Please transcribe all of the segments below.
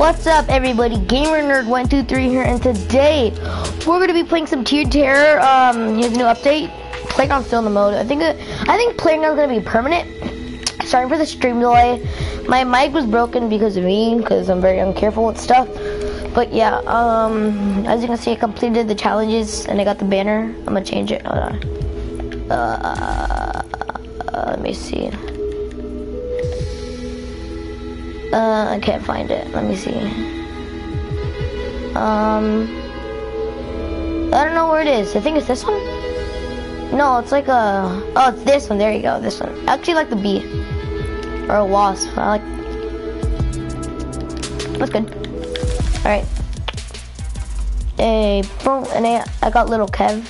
What's up, everybody? Gamer Nerd one two three here, and today we're gonna be playing some Team Terror. Um, here's a new update. Playground's still in the mode. I think uh, I think Playground's gonna be permanent. Sorry for the stream delay. My mic was broken because of me, because I'm very uncareful with stuff. But yeah, um, as you can see, I completed the challenges and I got the banner. I'm gonna change it. Hold on. Uh, uh, let me see. Uh, I can't find it. Let me see. Um, I don't know where it is. I think it's this one. No, it's like a. Oh, it's this one. There you go. This one. I actually like the bee or a wasp. I like. That's good. All right. Hey, boom, and I, I got little Kev.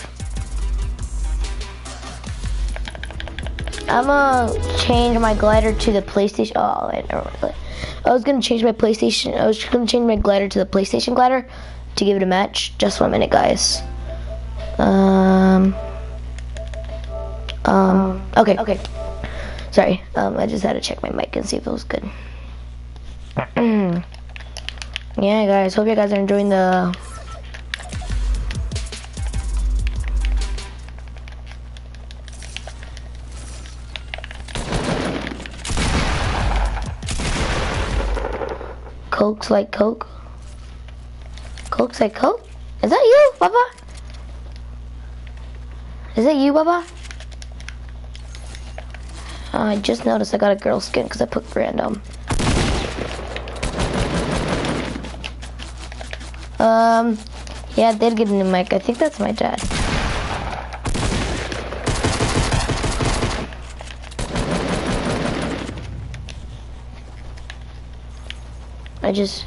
I'm gonna change my glider to the PlayStation. Oh, wait, never mind. I was gonna change my PlayStation. I was gonna change my glider to the PlayStation glider to give it a match. Just one minute, guys. Um. Um. Okay. Okay. Sorry. Um. I just had to check my mic and see if it was good. yeah, guys. Hope you guys are enjoying the. Cokes like Coke. Cokes like Coke? Is that you, Baba? Is that you, Baba? Uh, I just noticed I got a girl skin because I put random. Um, yeah, I did get new mic. I think that's my dad. I just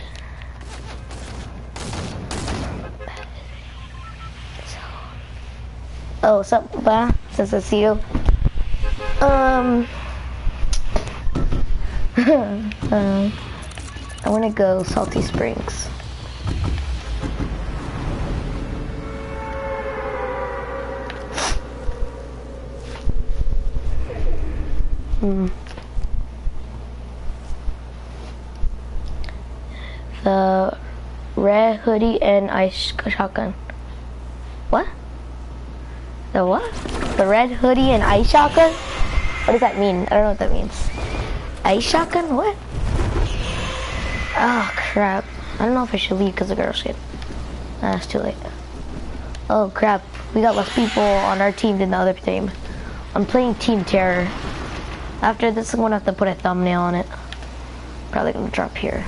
Oh, what's up, ba? Since I see you. Um, um I wanna go Salty Springs. Hmm. The red hoodie and ice shotgun. What? The what? The red hoodie and ice shotgun? What does that mean? I don't know what that means. Ice shotgun? What? Oh crap. I don't know if I should leave because the girl's shit. Nah, it's too late. Oh crap. We got less people on our team than the other team. I'm playing Team Terror. After this, I'm gonna have to put a thumbnail on it. Probably gonna drop here.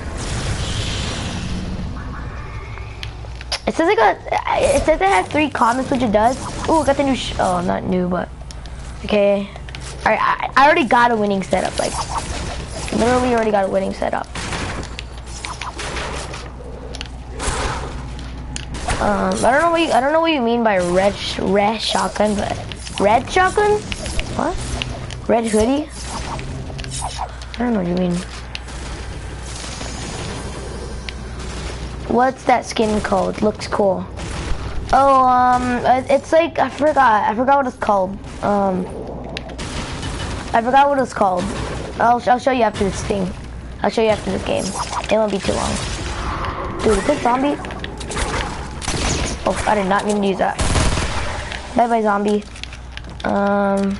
It says it got, it says it has three comments, which it does. Ooh, I got the new, oh, not new, but, okay. All right, I, I already got a winning setup, like, literally already got a winning setup. Um, I don't know what you, I don't know what you mean by red, red shotgun, but red shotgun? What? Red hoodie? I don't know what you mean. What's that skin called? Looks cool. Oh, um, it's like, I forgot. I forgot what it's called. Um, I forgot what it's called. I'll, I'll show you after this thing. I'll show you after this game. It won't be too long. Dude, is this zombie? Oh, I did not mean to use that. Bye-bye, zombie. Um...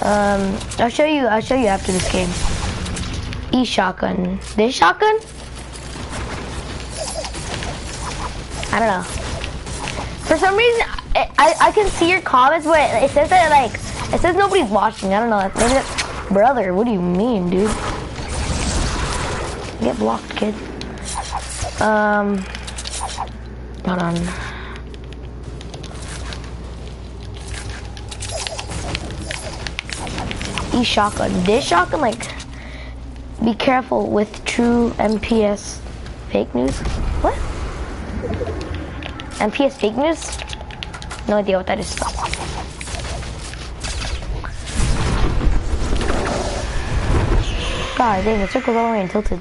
Um, I'll show you, I'll show you after this game. E shotgun. This shotgun? I don't know. For some reason, I, I, I can see your comments, but it says that like it says nobody's watching. I don't know. Maybe that's brother. What do you mean, dude? Get blocked, kid. Um, hold on. E shotgun. This shotgun, like. Be careful with true MPS fake news. What? MPS fake news? No idea what that is. God dang, the circle's all the way and tilted.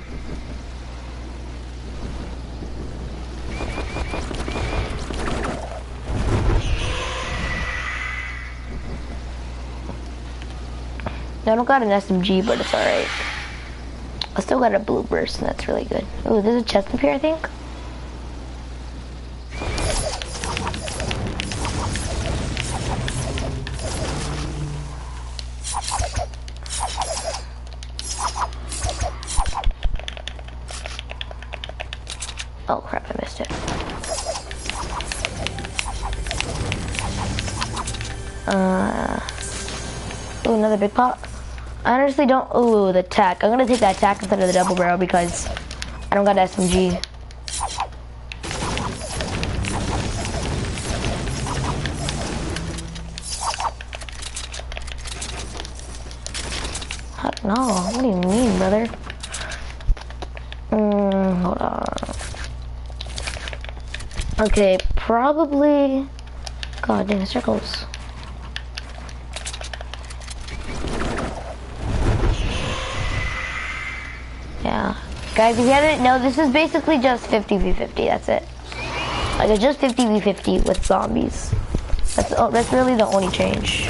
I don't got an SMG, but it's alright. I still got a blue burst, and that's really good. Oh, there's a chest up here, I think. Oh crap, I missed it. Uh, ooh, another big pot. I honestly don't, ooh, the tack. I'm gonna take that tack instead of the double barrel because I don't got an SMG. No, what do you mean, brother? Mm, hold on. Okay, probably. God circles. Yeah. Guys, if you haven't, know, this is basically just 50 v 50. That's it. Like, it's just 50 v 50 with zombies. That's, oh, that's really the only change.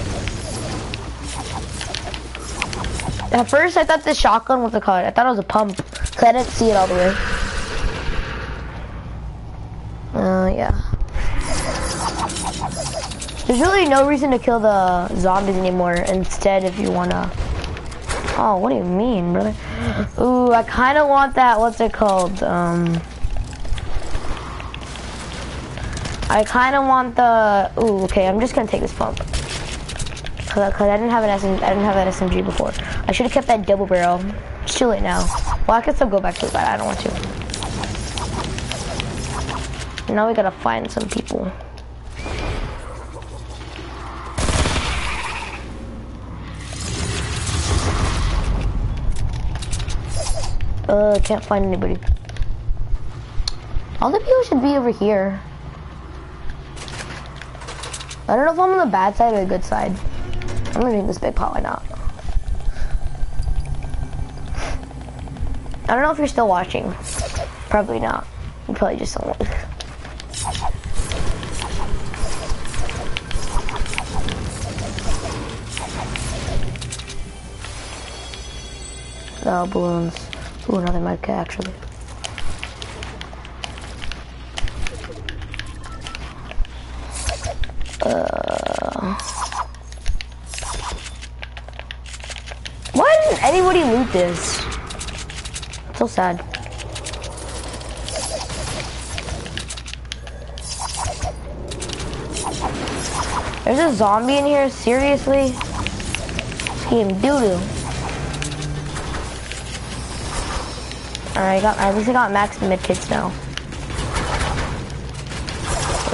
At first, I thought the shotgun was a card. I thought it was a pump. Cause I didn't see it all the way. Uh, yeah. There's really no reason to kill the zombies anymore. Instead, if you wanna... Oh, what do you mean, brother? Ooh, I kind of want that, what's it called? Um... I kind of want the... Ooh, okay, I'm just gonna take this pump. Cause, Cause I didn't have an SM, I didn't have an SMG before. I should have kept that double barrel. It's too late now. Well, I can still go back to it, but I don't want to. Now we gotta find some people. Uh, can't find anybody. All the people should be over here. I don't know if I'm on the bad side or the good side. I'm gonna drink this big pot, why not? I don't know if you're still watching. Probably not. You probably just don't look. No, balloons. Ooh, another medkit actually. Uh, why didn't anybody loot this? So sad. There's a zombie in here, seriously? This game doo-doo. Alright, I got at least I got max medkits now.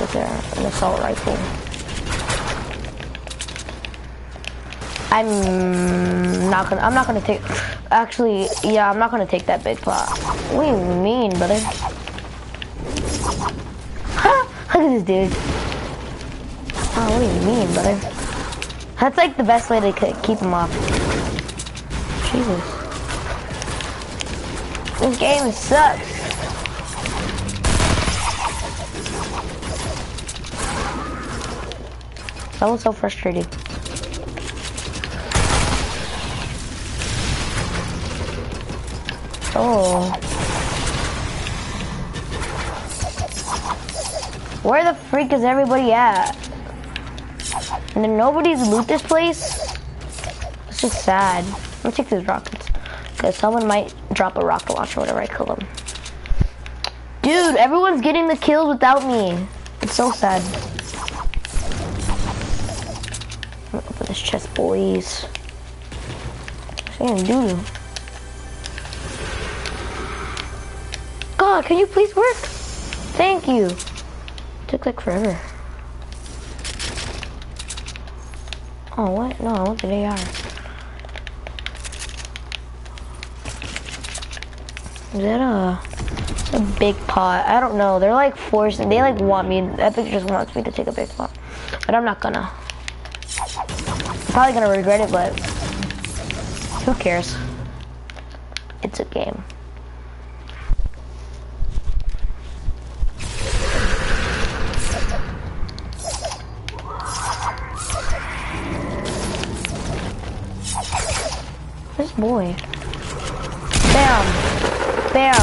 Is there? An assault rifle. I'm not gonna I'm not gonna take actually yeah, I'm not gonna take that big pot. What do you mean, brother? Look at this dude. Oh, what do you mean, brother? That's like the best way to keep him off. Jesus. This game sucks. That was so frustrating. Oh. Where the freak is everybody at? And then nobody's loot this place? It's just sad. Let me take these rockets. Because someone might drop a rocket launcher whenever I kill them. Dude, everyone's getting the kills without me. It's so sad. Open this chest, boys. Doo doo. God, can you please work? Thank you. It took like forever. Oh, what? No, I want the AR. Is that a, a big pot? I don't know. They're like forcing, they like want me, Epic just wants me to take a big pot. But I'm not gonna. Probably gonna regret it, but who cares? It's a game. This boy. Bam. Bam.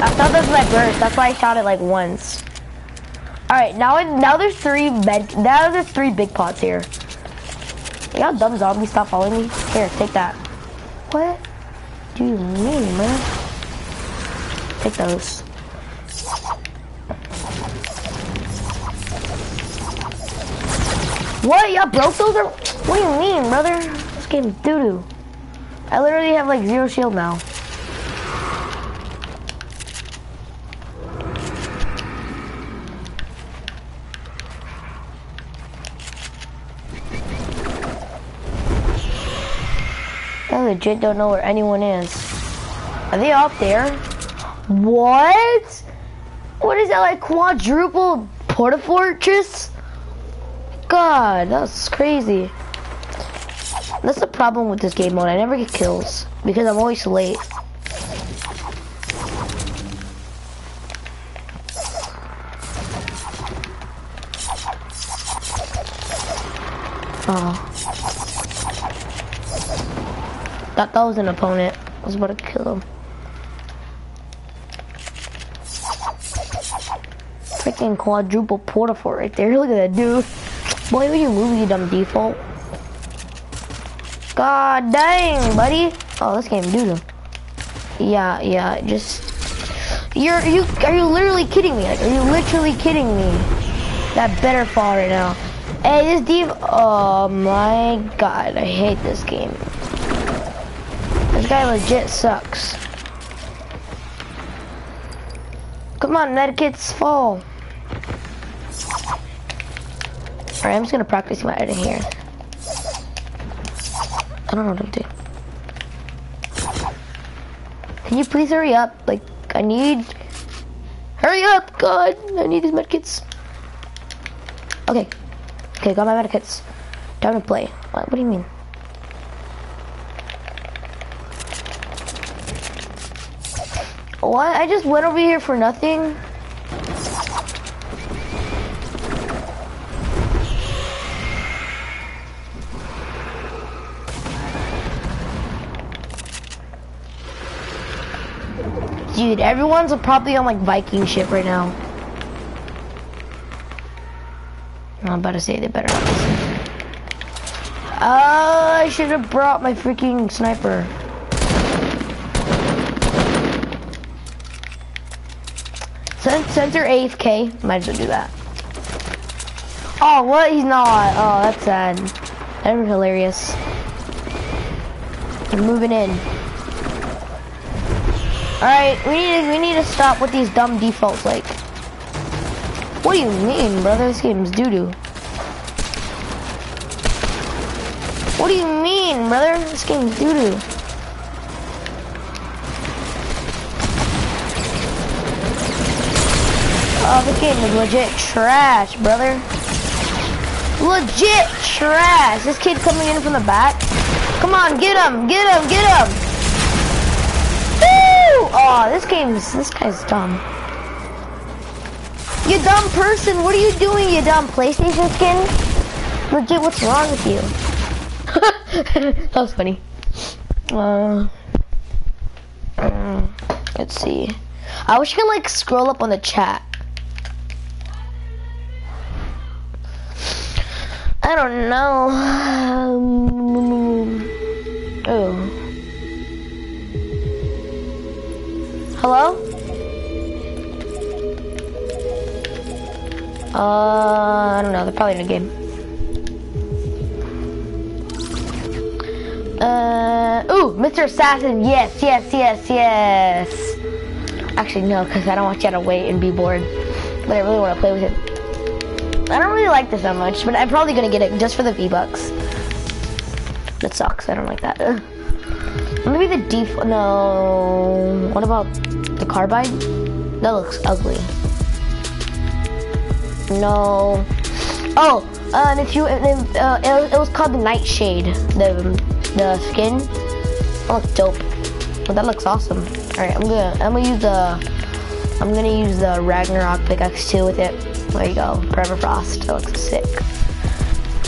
I thought this was my burst. That's why I shot it like once. All right, now now there's three bed. Now there's three big pots here. You got dumb zombie stop following me? Here, take that. What do you mean, man? Take those. What? Y'all broke those? Or what do you mean, brother? Game's doo-doo. I literally have like zero shield now. I legit don't know where anyone is. Are they out there? What? What is that, like quadruple porta fortress? God, that's crazy. That's the problem with this game mode. I never get kills because I'm always late. Oh. Thought that was an opponent. I was about to kill him. Freaking quadruple porta fort right there. Look at that dude. Boy, will you move, you dumb default? God dang, buddy. Oh, this game doo. Yeah, yeah, just. You're, you, are you literally kidding me? Like, are you literally kidding me? That better fall right now. Hey, this deep. Oh my god, I hate this game. This guy legit sucks. Come on, medkits fall. Alright, I'm just gonna practice my editing here. I don't know what I'm doing. Can you please hurry up? Like, I need... Hurry up, God! I need these medkits. Okay. Okay, got my medkits. Time to play. What, what do you mean? What? I just went over here for nothing? Dude, everyone's probably on like Viking ship right now. I'm about to say they better. Oh, I should have brought my freaking sniper. Center AFK, might as well do that. Oh, what? He's not. Oh, that's sad. That was hilarious. I'm moving in. Alright, we need to, we need to stop with these dumb defaults like. What do you mean, brother? This game's doo-doo. What do you mean, brother? This game's doo-doo. Oh, this game is legit trash, brother. Legit trash. This kid coming in from the back. Come on, get him, get him, get him. Oh, this game's, this guy's dumb. You dumb person, what are you doing, you dumb PlayStation skin? Legit, what's wrong with you? that was funny. Uh, uh, let's see. I wish you could like scroll up on the chat. I don't know. Um, Hello? Uh, I don't know. They're probably in a game. Uh, ooh, Mr. Assassin. Yes, yes, yes, yes. Actually, no, because I don't want you to wait and be bored. But I really want to play with it. I don't really like this that much, but I'm probably going to get it just for the V-Bucks. That sucks. I don't like that. Ugh. Maybe the default. No. What about the carbide? That looks ugly. No. Oh, um, if you, uh, it, it was called the Nightshade. The the skin. That looks dope. But that looks awesome. All right, I'm gonna I'm gonna use the I'm gonna use the Ragnarok pickaxe too with it. There you go, Forever Frost. That looks sick.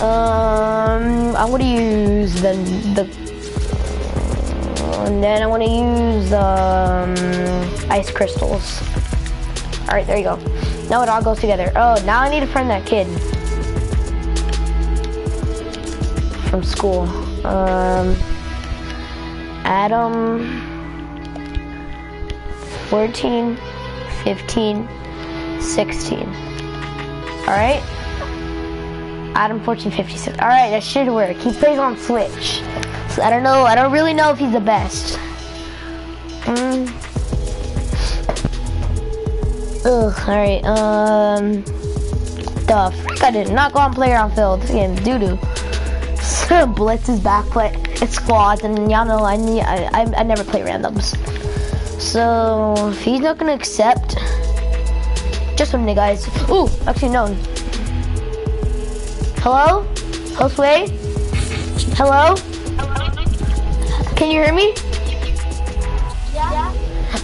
Um, I'm gonna use the the, and then I'm gonna use the um, ice crystals. All right, there you go. Now it all goes together. Oh, now I need to friend that kid from school. Um, Adam, 14, 15, 16. All right. Adam 1456. All right, that should work. He plays on Switch. So I don't know. I don't really know if he's the best. Mm. Ugh. All right. Um. The frick! I did not go on player on field. Again, doo doo. Blitz is back, but it's squads, and y'all know I. I, I I never play randoms. So if he's not gonna accept, just one minute, guys. Ooh, actually no. Hello? Josue? Hello? Can you hear me? Yeah.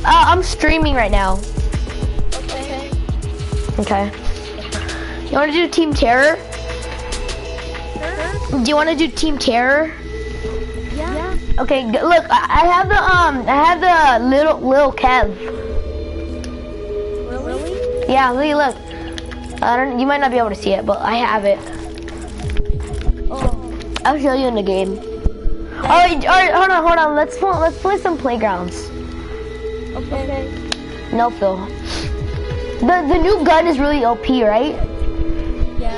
Uh, I'm streaming right now. Okay. Okay. You want to do Team Terror? Sure. Do you want to do Team Terror? Yeah. Okay, look, I have the um, I have the little little Kev. Really? Yeah, look, look. I don't. You might not be able to see it, but I have it. Oh. I'll show you in the game. All right, all right, hold on, hold on. Let's play, let's play some playgrounds. Okay. No, Phil. The the new gun is really OP, right? Yeah.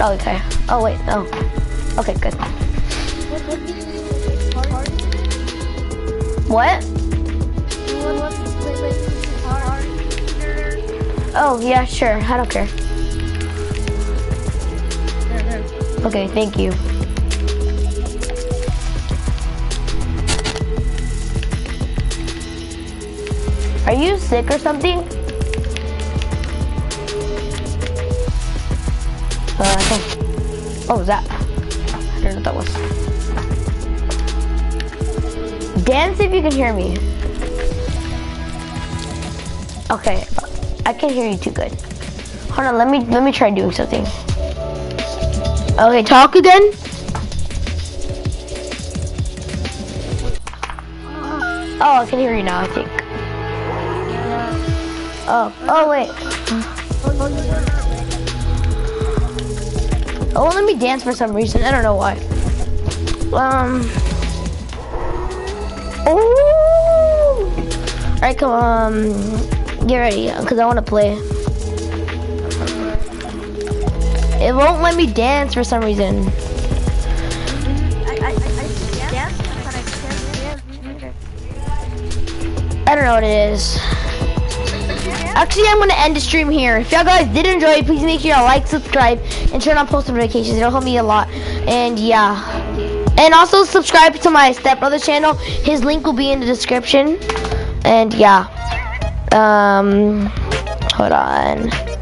Oh, okay. Oh wait, oh. Okay, good. What what do you hard? What? What Oh yeah, sure. I don't care. Okay, thank you. Are you sick or something? Uh, I think. Oh, was that? I don't know what that was. Dance if you can hear me. Okay, I can't hear you too good. Hold on, let me let me try doing something. Okay, talk again. Oh, I can hear you now. I think. Oh, oh wait. Oh, let me dance for some reason. I don't know why. Um. Oh. All right, come on. Get ready, uh, cause I want to play. It won't let me dance for some reason. I don't know what it is. Actually, I'm gonna end the stream here. If y'all guys did enjoy please make sure y'all like, subscribe, and turn on post notifications. It'll help me a lot. And yeah. And also subscribe to my stepbrother channel. His link will be in the description. And yeah. Um, hold on.